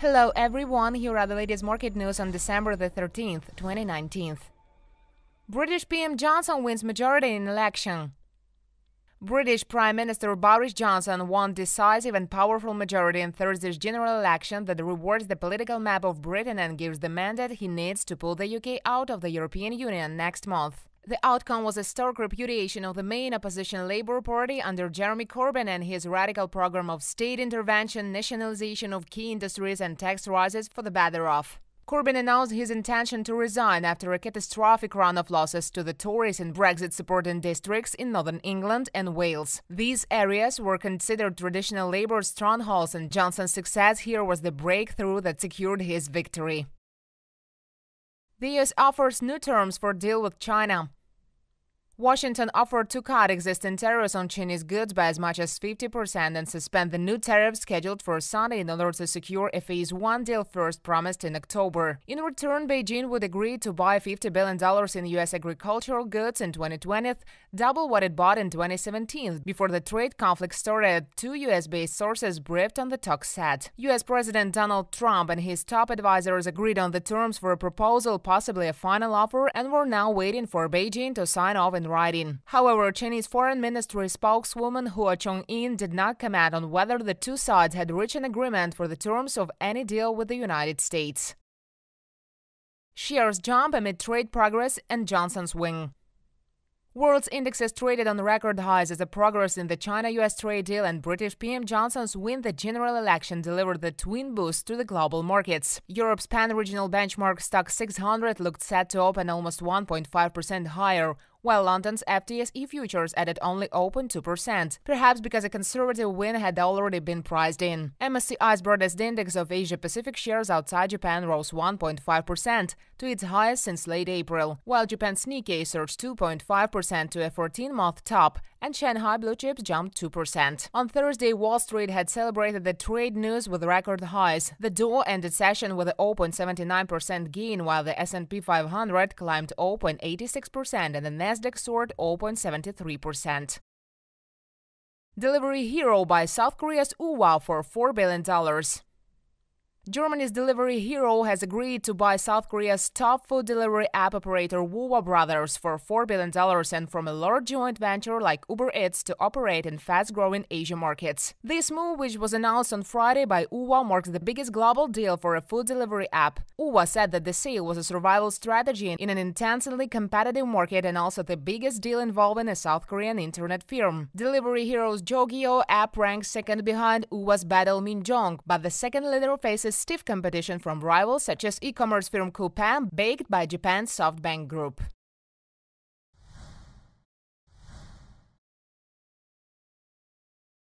Hello everyone, here are the latest market news on December the 13th, 2019. British PM Johnson wins majority in election. British Prime Minister Boris Johnson won decisive and powerful majority in Thursday's general election that rewards the political map of Britain and gives the mandate he needs to pull the UK out of the European Union next month. The outcome was a stark repudiation of the main opposition Labour Party under Jeremy Corbyn and his radical program of state intervention, nationalisation of key industries, and tax rises for the better off. Corbyn announced his intention to resign after a catastrophic run of losses to the Tories in Brexit supporting districts in northern England and Wales. These areas were considered traditional Labour strongholds, and Johnson's success here was the breakthrough that secured his victory. The US offers new terms for deal with China. Washington offered to cut existing tariffs on Chinese goods by as much as 50% and suspend the new tariffs scheduled for Sunday in order to secure a phase one deal first promised in October. In return, Beijing would agree to buy $50 billion in U.S. agricultural goods in 2020, double what it bought in 2017. Before the trade conflict started, two U.S.-based sources briefed on the talks said. U.S. President Donald Trump and his top advisors agreed on the terms for a proposal, possibly a final offer, and were now waiting for Beijing to sign off in writing. However, Chinese Foreign Ministry spokeswoman Hua Chunying did not comment on whether the two sides had reached an agreement for the terms of any deal with the United States. Shares jump amid trade progress and Johnson's win. World's indexes traded on record highs as the progress in the China-US trade deal and British PM Johnson's win the general election delivered the twin boost to the global markets. Europe's pan-regional benchmark Stoxx 600 looked set to open almost 1.5% higher, while London's FTSE futures added only 0.2%, perhaps because a conservative win had already been priced in. MSCI's broadest index of Asia-Pacific shares outside Japan rose 1.5% to its highest since late April, while Japan's Nikkei surged 2.5% to a 14-month top, and Shanghai blue chips jumped 2%. On Thursday, Wall Street had celebrated the trade news with record highs. The Dow ended session with a 0.79% gain, while the S&P 500 climbed 0.86% and the Nasdaq soared 0.73%. Delivery Hero by South Korea's Woowa for $4 billion. Germany's delivery hero has agreed to buy South Korea's top food delivery app operator Woowa Brothers for $4 billion and from a large joint venture like Uber Eats to operate in fast-growing Asia markets. This move, which was announced on Friday by Woowa, marks the biggest global deal for a food delivery app. Woowa said that the sale was a survival strategy in an intensely competitive market and also the biggest deal involving a South Korean internet firm. Delivery hero's Yogiyo app ranks second behind Woowa's Baedal Minjok, but the second leader faces stiff competition from rivals such as e-commerce firm Coupang, backed by Japan's SoftBank Group.